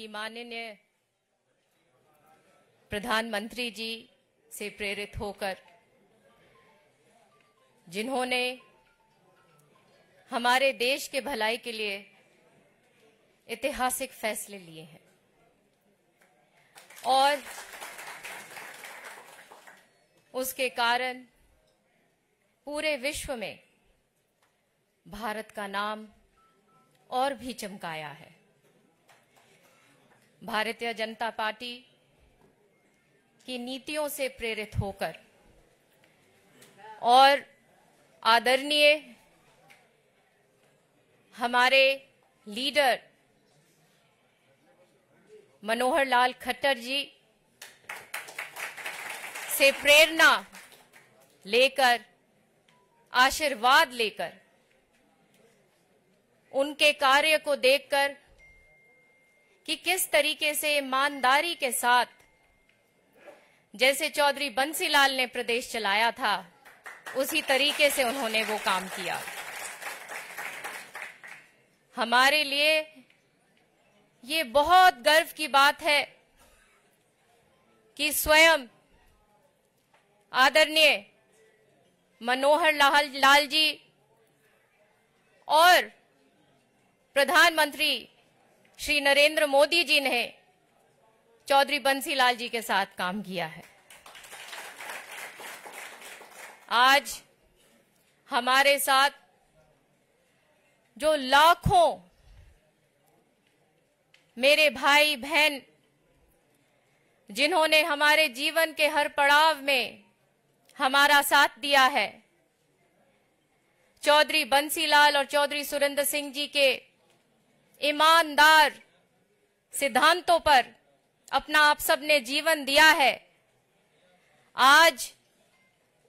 कि माननीय प्रधानमंत्री जी से प्रेरित होकर, जिन्होंने हमारे देश के भलाई के लिए ऐतिहासिक फैसले लिए हैं और उसके कारण पूरे विश्व में भारत का नाम और भी चमकाया है। भारतीय जनता पार्टी की नीतियों से प्रेरित होकर और आदरणीय हमारे लीडर मनोहर लाल खट्टर जी से प्रेरणा लेकर, आशीर्वाद लेकर, उनके कार्य को देखकर कि किस तरीके से ईमानदारी के साथ जैसे चौधरी बंसीलाल ने प्रदेश चलाया था, उसी तरीके से उन्होंने वो काम किया। हमारे लिए ये बहुत गर्व की बात है कि स्वयं आदरणीय मनोहर लाल लाल जी और प्रधानमंत्री श्री नरेंद्र मोदी जी ने चौधरी बंसीलाल जी के साथ काम किया है। आज हमारे साथ जो लाखों मेरे भाई बहन जिन्होंने हमारे जीवन के हर पड़ाव में हमारा साथ दिया है, चौधरी बंसीलाल और चौधरी सुरेंद्र सिंह जी के ईमानदार सिद्धांतों पर अपना आप सबने जीवन दिया है। आज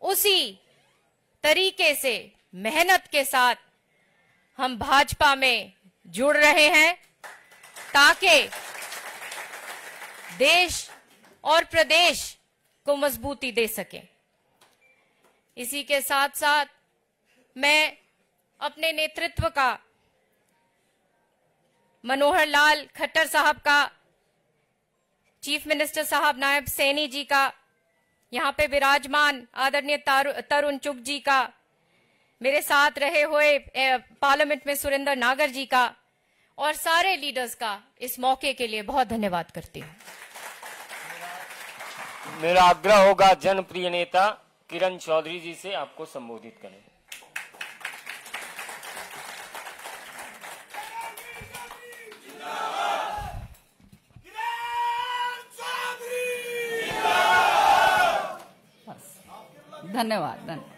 उसी तरीके से, मेहनत के साथ हम भाजपा में जुड़ रहे हैं ताकि देश और प्रदेश को मजबूती दे सके। इसी के साथ साथ मैं अपने नेतृत्व का मनोहर लाल खट्टर साहब का, चीफ मिनिस्टर साहब नायब सैनी जी का, यहाँ पे विराजमान आदरणीय तरुण चुग जी का, मेरे साथ रहे हुए पार्लियामेंट में सुरेंद्र नागर जी का, और सारे लीडर्स का इस मौके के लिए बहुत धन्यवाद करती हूँ। मेरा आग्रह होगा जनप्रिय नेता किरण चौधरी जी से आपको संबोधित करें। धन्यवाद धन्यवाद।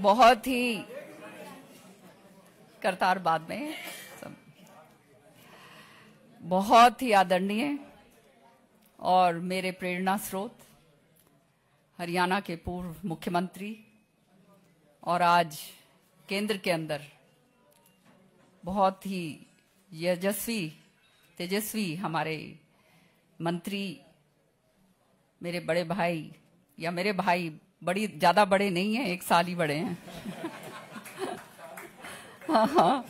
बहुत ही करतार बाद में सब। बहुत ही आदरणीय और मेरे प्रेरणा स्रोत हरियाणा के पूर्व मुख्यमंत्री और आज केंद्र के अंदर बहुत ही यशस्वी तेजस्वी, हमारे मंत्री, मेरे बड़े भाई, या मेरे भाई बड़ी, ज़्यादा बड़े नहीं है, एक साल ही बड़े हैं। हाँ हाँ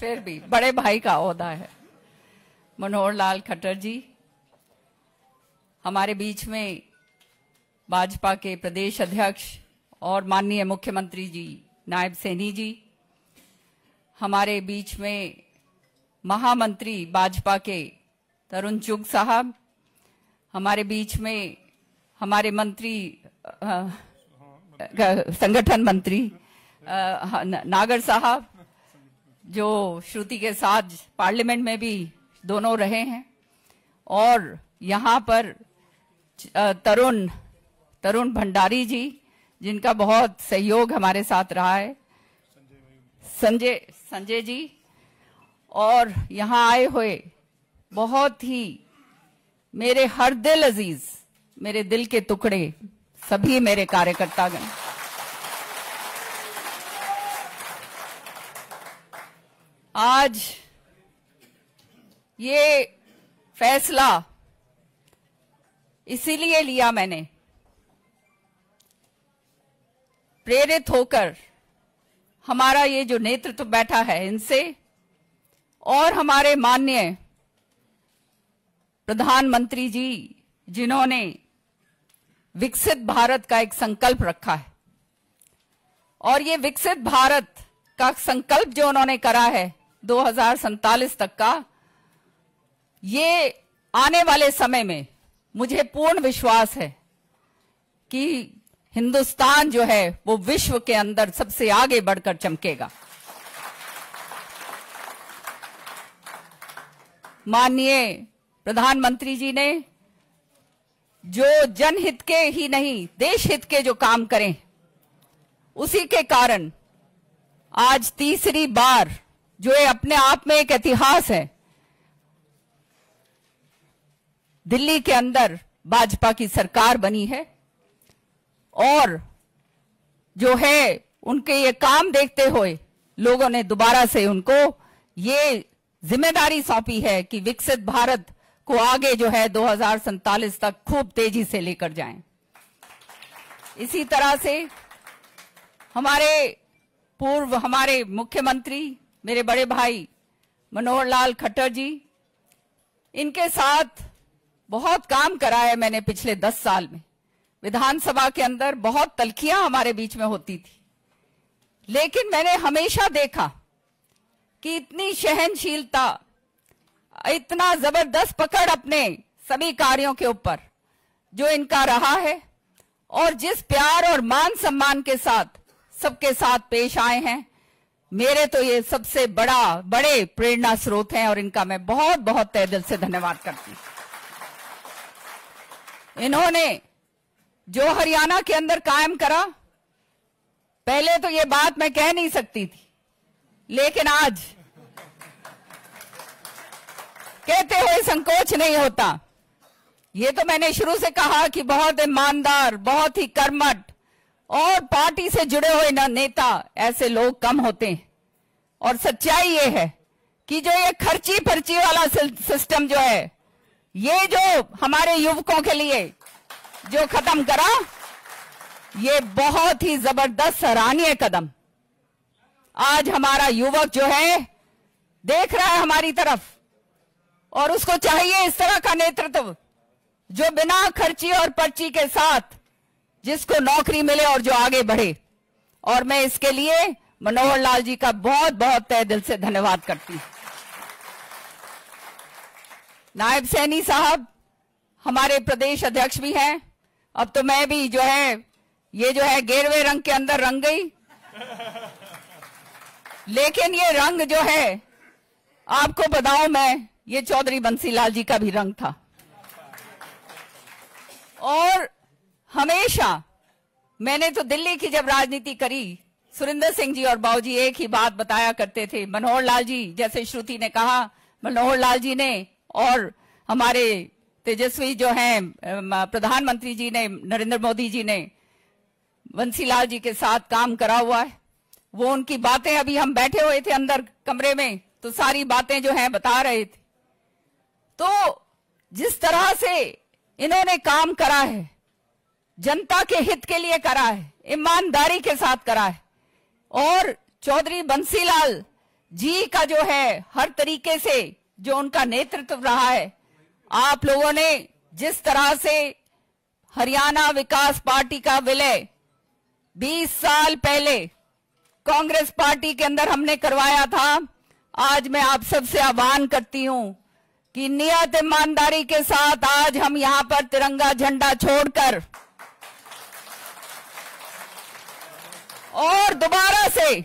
फिर भी, बड़े भाई का ओहदा है। मनोहर लाल खट्टर जी, हमारे बीच में भाजपा के प्रदेश अध्यक्ष और माननीय मुख्यमंत्री जी, नायब सैनी जी, हमारे बीच में महामंत्री भाजपा के तरुण चुग साहब, हमारे बीच में हमारे मंत्री संगठन मंत्री नागर साहब, जो श्रुति के साथ पार्लियामेंट में भी दोनों रहे हैं और यहाँ पर तरुण तरुण भंडारी जी, जिनका बहुत सहयोग हमारे साथ रहा है। संजय संजय जी और यहाँ आए हुए बहुत ही मेरे हर दिल अज़ीज़, मेरे दिल के टुकड़े सभी मेरे कार्यकर्तागण। आज ये फैसला इसीलिए लिया मैंने, प्रेरित होकर हमारा ये जो नेतृत्व बैठा है इनसे और हमारे माननीय प्रधानमंत्री जी, जिन्होंने विकसित भारत का एक संकल्प रखा है। और ये विकसित भारत का संकल्प जो उन्होंने करा है, दो तक का, ये आने वाले समय में मुझे पूर्ण विश्वास है कि हिंदुस्तान जो है, वो विश्व के अंदर सबसे आगे बढ़कर चमकेगा। माननीय प्रधानमंत्री जी ने जो जनहित के ही नहीं देश हित के जो काम करें, उसी के कारण आज तीसरी बार जो ये अपने आप में एक इतिहास है, दिल्ली के अंदर भाजपा की सरकार बनी है और जो है, उनके ये काम देखते हुए लोगों ने दोबारा से उनको ये ज़िम्मेदारी सौंपी है कि विकसित भारत को आगे जो है दो तक खूब तेज़ी से लेकर जाएँ। इसी तरह से हमारे पूर्व, हमारे मुख्यमंत्री, मेरे बड़े भाई मनोहर लाल खट्टर जी, इनके साथ बहुत काम करा है मैंने पिछले दस साल में विधानसभा के अंदर बहुत तलखियाँ हमारे बीच में होती थी लेकिन मैंने हमेशा देखा कि इतनी सहनशीलता, इतना ज़बरदस्त पकड़ अपने सभी कार्यों के ऊपर, जो इनका रहा है, और जिस प्यार और मान सम्मान के साथ सबके साथ पेश आए हैं, मेरे तो ये सबसे बड़ा, बड़े प्रेरणा स्रोत हैं, और इनका मैं बहुत बहुत तय दिल से धन्यवाद करती हूँ। इन्होंने जो हरियाणा के अंदर कायम करा, पहले तो ये बात मैं कह नहीं सकती थी, लेकिन आज कहते हुए संकोच नहीं होता। ये तो मैंने शुरू से कहा कि बहुत ईमानदार, बहुत ही कर्मठ और पार्टी से जुड़े हुए न नेता, ऐसे लोग कम होते हैं। और सच्चाई ये है कि जो ये खर्ची पर्ची वाला सिस्टम जो है, ये जो हमारे युवकों के लिए जो खत्म करा, ये बहुत ही ज़बरदस्त सराहनीय कदम। आज हमारा युवक जो है, देख रहा है हमारी तरफ़। और उसको चाहिए इस तरह का नेतृत्व, जो बिना खर्ची और पर्ची के साथ जिसको नौकरी मिले और जो आगे बढ़े। और मैं इसके लिए मनोहर लाल जी का बहुत बहुत तय दिल से धन्यवाद करती हूँ। नायब सैनी साहब, हमारे प्रदेश अध्यक्ष भी हैं। अब तो मैं भी जो है, ये जो है गेरवे रंग के अंदर रंग गई। लेकिन ये रंग जो है, आपको बताऊँ मैं ये चौधरी बंसीलाल जी का भी रंग था। और हमेशा मैंने तो दिल्ली की जब राजनीति करी, सुरेंद्र सिंह जी और बाबूजी एक ही बात बताया करते थे। मनोहर लाल जी, जैसे श्रुति ने कहा, मनोहर लाल जी ने और हमारे तेजस्वी जो हैं प्रधानमंत्री जी ने, नरेंद्र मोदी जी ने, बंसीलाल जी के साथ काम करा हुआ है। वो उनकी बातें अभी हम बैठे हुए थे अंदर कमरे में तो सारी बातें जो हैं बता रहे थे। तो जिस तरह से इन्होंने काम करा है, जनता के हित के लिए करा है, ईमानदारी के साथ करा है, और चौधरी बंसीलाल जी का जो है, हर तरीके से जो उनका नेतृत्व रहा है, आप लोगों ने जिस तरह से हरियाणा विकास पार्टी का विलय 20 साल पहले कांग्रेस पार्टी के अंदर हमने करवाया था, आज मैं आप सबसे आह्वान करती हूँ कि नियत ईमानदारी के साथ आज हम यहाँ पर तिरंगा झंडा छोड़कर और दोबारा से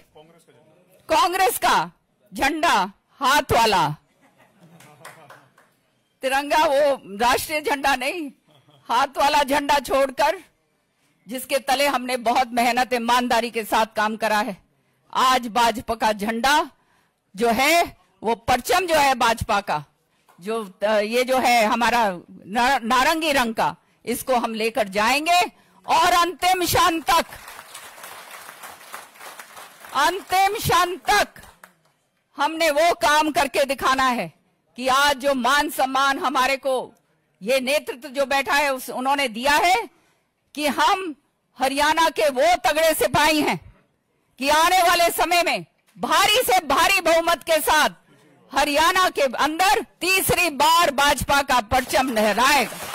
कांग्रेस का झंडा हाथ वाला। तिरंगा वो राष्ट्रीय झंडा नहीं, हाथ वाला झंडा छोड़कर जिसके तले हमने बहुत मेहनत ईमानदारी के साथ काम करा है। आज भाजपा का झंडा जो है, वो परचम जो है भाजपा का। जो ये जो है हमारा नारंगी रंग का, इसको हम लेकर जाएँगे और अंतिम शान तक, अंतिम क्षण तक हमने वो काम करके दिखाना है कि आज जो मान सम्मान हमारे को ये नेतृत्व जो बैठा है, उस, उन्होंने दिया है कि हम हरियाणा के वो तगड़े सिपाही हैं कि आने वाले समय में भारी से भारी बहुमत के साथ हरियाणा के अंदर तीसरी बार भाजपा का परचम लहराएगा।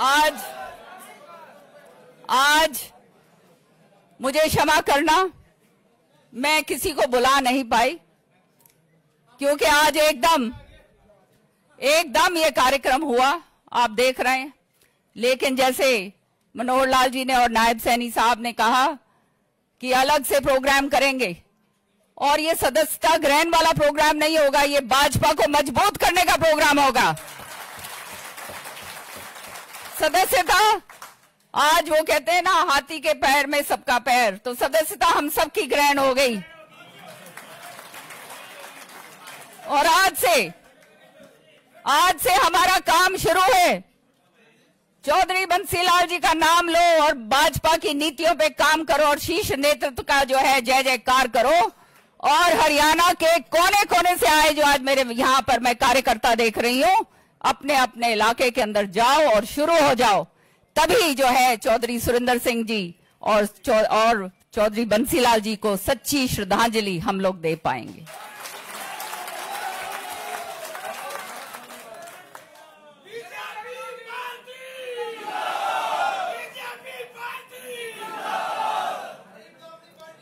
आज आज मुझे क्षमा करना, मैं किसी को बुला नहीं पाई, क्योंकि आज एकदम एकदम ये कार्यक्रम हुआ, आप देख रहे हैं। लेकिन जैसे मनोहर लाल जी ने और नायब सैनी साहब ने कहा कि अलग से प्रोग्राम करेंगे, और ये सदस्यता ग्रहण वाला प्रोग्राम नहीं होगा, ये भाजपा को मज़बूत करने का प्रोग्राम होगा। सदस्यता, आज वो कहते हैं ना, हाथी के पैर में सबका पैर तो सदस्यता हम सबकी ग्रहण हो गई। और आज से आज से हमारा काम शुरू है। चौधरी बंसीलाल जी का नाम लो और भाजपा की नीतियों पे काम करो और शीर्ष नेतृत्व का जो है जय जयकार करो। और हरियाणा के कोने कोने से आए जो आज मेरे यहाँ पर मैं कार्यकर्ता देख रही हूँ अपने अपने इलाके के अंदर जाओ और शुरू हो जाओ। तभी जो है चौधरी सुरेंद्र सिंह जी और चौ, और चौधरी बंसीलाल जी को सच्ची श्रद्धांजलि हम लोग दे पाएँगे।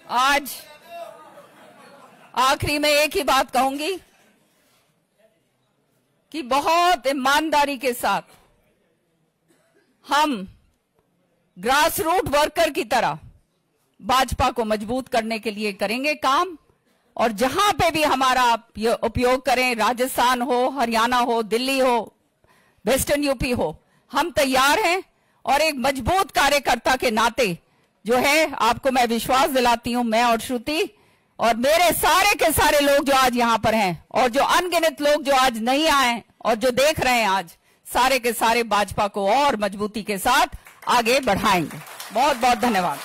आज आखिरी में एक ही बात कहूँगी कि बहुत ईमानदारी के साथ हम ग्रास रूट वर्कर की तरह भाजपा को मज़बूत करने के लिए करेंगे काम। और जहाँ पे भी हमारा उपयोग करें, राजस्थान हो, हरियाणा हो, दिल्ली हो, वेस्टर्न यूपी हो, हम तैयार हैं और एक मज़बूत कार्यकर्ता के नाते जो है, आपको मैं विश्वास दिलाती हूँ, मैं और श्रुति, और मेरे सारे के सारे लोग जो आज यहाँ पर हैं, और जो अनगिनत लोग जो आज नहीं आए, और जो देख रहे हैं आज, सारे के सारे भाजपा को और मजबूती के साथ आगे बढ़ाएँगे। बहुत बहुत धन्यवाद।